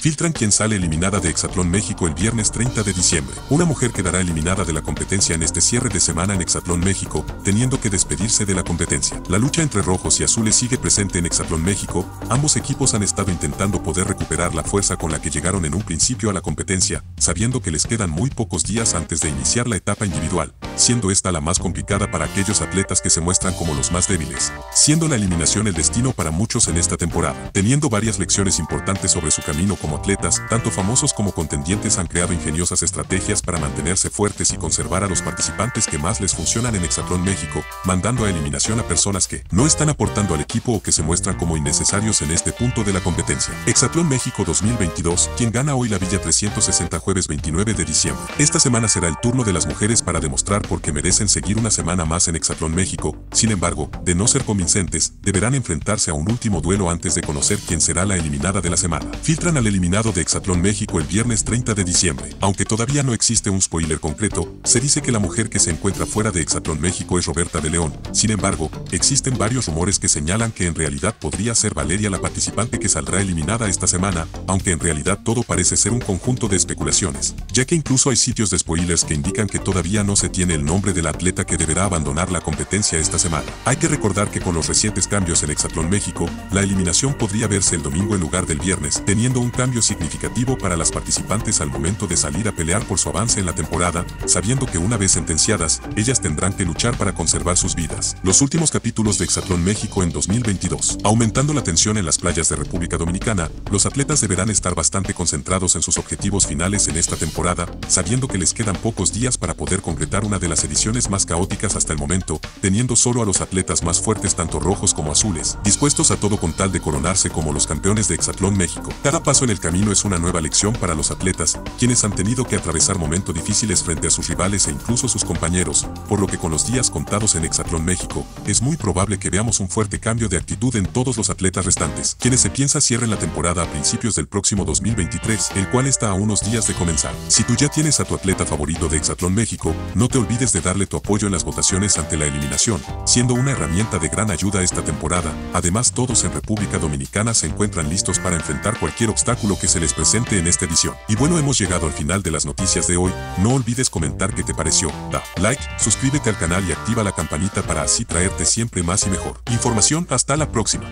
Filtran quien sale eliminada de Exatlón México el viernes 30 de diciembre. Una mujer quedará eliminada de la competencia en este cierre de semana en Exatlón México, teniendo que despedirse de la competencia. La lucha entre rojos y azules sigue presente en Exatlón México, ambos equipos han estado intentando poder recuperar la fuerza con la que llegaron en un principio a la competencia, sabiendo que les quedan muy pocos días antes de iniciar la etapa individual, siendo esta la más complicada para aquellos atletas que se muestran como los más débiles, siendo la eliminación el destino para muchos en esta temporada, teniendo varias lecciones importantes sobre su camino como atletas, tanto famosos como contendientes han creado ingeniosas estrategias para mantenerse fuertes y conservar a los participantes que más les funcionan en Exatlón México, mandando a eliminación a personas que no están aportando al equipo o que se muestran como innecesarios en este punto de la competencia. Exatlón México 2022, quien gana hoy la Villa 360 jueves 29 de diciembre. Esta semana será el turno de las mujeres para demostrar por qué merecen seguir una semana más en Exatlón México, sin embargo, de no ser convincentes, deberán enfrentarse a un último duelo antes de conocer quién será la eliminada de la semana. Filtran al eliminado de Exatlón México el viernes 30 de diciembre. Aunque todavía no existe un spoiler concreto, se dice que la mujer que se encuentra fuera de Exatlón México es Roberta de León. Sin embargo, existen varios rumores que señalan que en realidad podría ser Valeria la participante que saldrá eliminada esta semana, aunque en realidad todo parece ser un conjunto de especulaciones, ya que incluso hay sitios de spoilers que indican que todavía no se tiene el nombre del atleta que deberá abandonar la competencia esta semana. Hay que recordar que con los recientes cambios en Exatlón México, la eliminación podría verse el domingo en lugar del viernes, teniendo un cambio significativo para las participantes al momento de salir a pelear por su avance en la temporada, sabiendo que una vez sentenciadas, ellas tendrán que luchar para conservar sus vidas. Los últimos capítulos de Exatlón México en 2022. Aumentando la tensión en las playas de República Dominicana, los atletas deberán estar bastante concentrados en sus objetivos finales en esta temporada, sabiendo que les quedan pocos días para poder concretar una de las ediciones más caóticas hasta el momento, teniendo solo a los atletas más fuertes tanto rojos como azules, dispuestos a todo con tal de coronarse como los campeones de Exatlón México. Cada paso en el camino es una nueva lección para los atletas, quienes han tenido que atravesar momentos difíciles frente a sus rivales e incluso sus compañeros, por lo que con los días contados en Hexatlón México, es muy probable que veamos un fuerte cambio de actitud en todos los atletas restantes, quienes se piensa cierren la temporada a principios del próximo 2023, el cual está a unos días de comenzar. Si tú ya tienes a tu atleta favorito de Hexatlón México, no te olvides de darle tu apoyo en las votaciones ante la eliminación, siendo una herramienta de gran ayuda esta temporada. Además, todos en República Dominicana se encuentran listos para enfrentar cualquier obstáculo que se les presente en esta edición. Y bueno, hemos llegado al final de las noticias de hoy. No olvides comentar qué te pareció. Da like, suscríbete al canal y activa la campanita para así traerte siempre más y mejor información. Hasta la próxima.